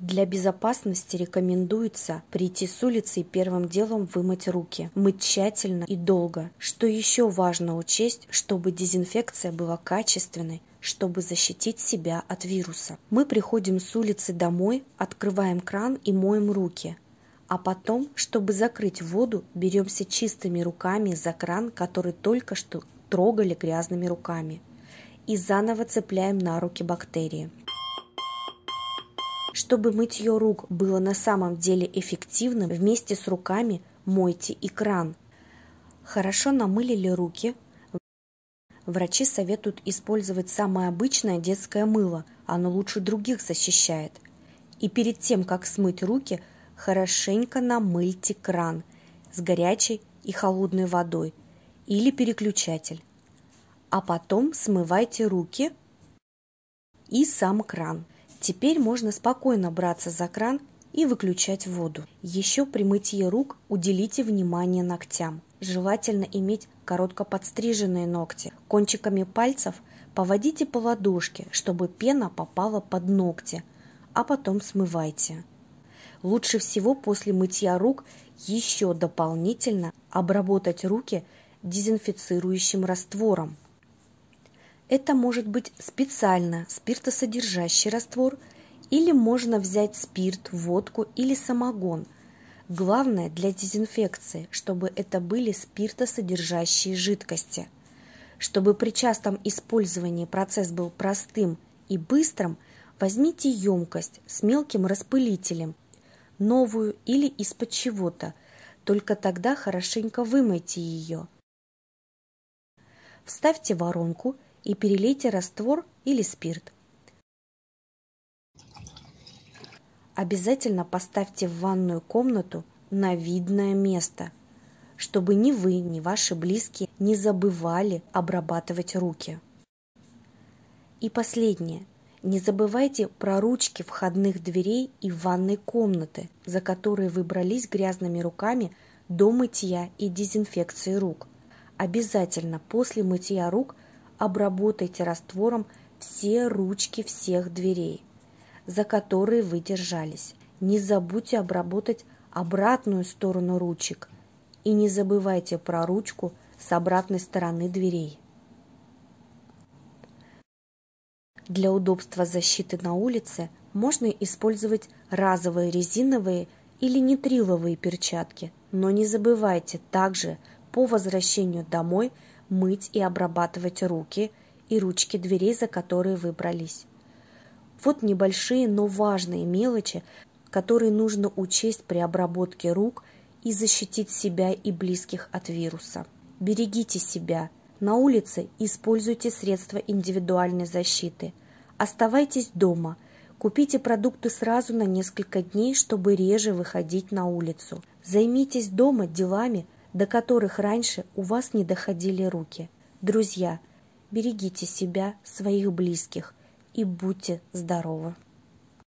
Для безопасности рекомендуется прийти с улицы и первым делом вымыть руки, мыть тщательно и долго. Что еще важно учесть, чтобы дезинфекция была качественной, чтобы защитить себя от вируса. Мы приходим с улицы домой, открываем кран и моем руки. А потом, чтобы закрыть воду, беремся чистыми руками за кран, который только что трогали грязными руками. И заново цепляем на руки бактерии. Чтобы мытье рук было на самом деле эффективным, вместе с руками мойте и кран. Хорошо намылили руки. Врачи советуют использовать самое обычное детское мыло, оно лучше других защищает. И перед тем, как смыть руки, хорошенько намыльте кран с горячей и холодной водой или переключатель. А потом смывайте руки и сам кран. Теперь можно спокойно браться за кран и выключать воду. Еще при мытье рук уделите внимание ногтям. Желательно иметь коротко подстриженные ногти. Кончиками пальцев поводите по ладошке, чтобы пена попала под ногти, а потом смывайте. Лучше всего после мытья рук еще дополнительно обработать руки дезинфицирующим раствором. Это может быть специально спиртосодержащий раствор или можно взять спирт, водку или самогон. Главное для дезинфекции, чтобы это были спиртосодержащие жидкости. Чтобы при частом использовании процесс был простым и быстрым, возьмите емкость с мелким распылителем, новую или из-под чего-то, только тогда хорошенько вымойте ее. Вставьте воронку – и перелейте раствор или спирт. Обязательно поставьте в ванную комнату на видное место, чтобы ни вы, ни ваши близкие не забывали обрабатывать руки. И последнее. Не забывайте про ручки входных дверей и ванной комнаты, за которые вы брались грязными руками до мытья и дезинфекции рук. Обязательно после мытья рук обработайте раствором все ручки всех дверей, за которые вы держались. Не забудьте обработать обратную сторону ручек и не забывайте про ручку с обратной стороны дверей. Для удобства защиты на улице можно использовать разовые резиновые или нитриловые перчатки, но не забывайте также по возвращению домой – мыть и обрабатывать руки и ручки дверей, за которые вы брались. Вот небольшие, но важные мелочи, которые нужно учесть при обработке рук и защитить себя и близких от вируса. Берегите себя. На улице используйте средства индивидуальной защиты. Оставайтесь дома. Купите продукты сразу на несколько дней, чтобы реже выходить на улицу. Займитесь дома делами, до которых раньше у вас не доходили руки. Друзья, берегите себя, своих близких и будьте здоровы!